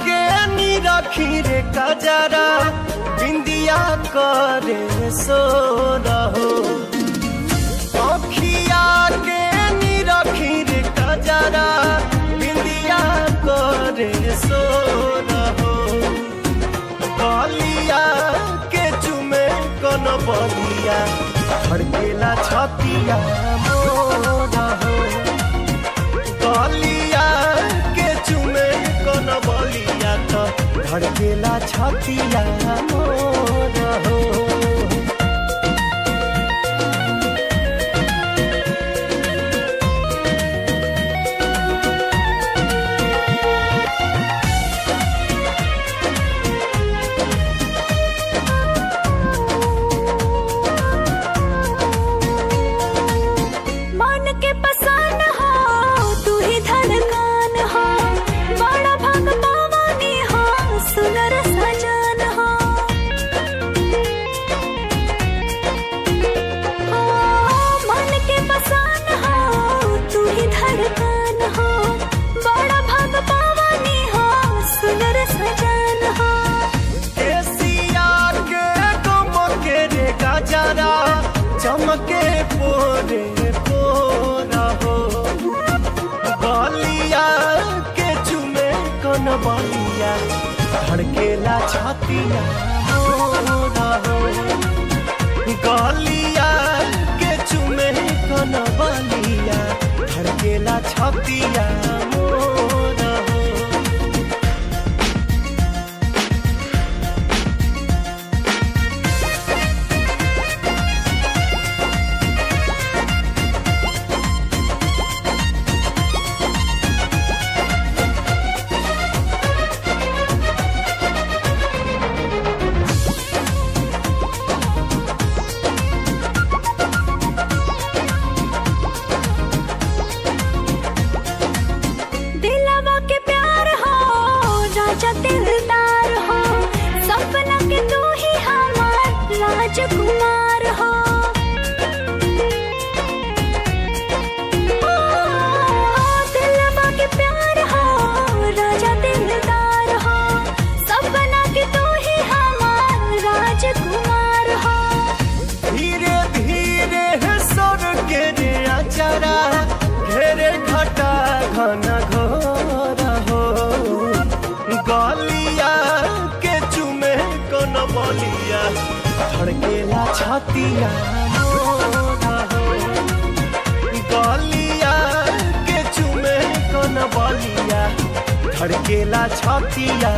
निरखी रे कजरा, बिंदिया करे सो रहो। अखिया के निरखी रे कजरा, बिंदिया करे सो रहो। बलिया के चुमे कन बलिया धड़केला छतिया बलिया तो धड़केला छतिया मोर हो। चमके पोरे, पोरा हो। बलिया के चुमे कन बलिया? धड़केला छतिया मोरा हो। गलिया के चुमे कन बलिया? धड़केला छतिया राजा दिलदार हो सपना के तू ही हमार राजकुमार हो। बलिया धड़केला छतिया गलिया के चुमे कन बलिया धड़केला छतिया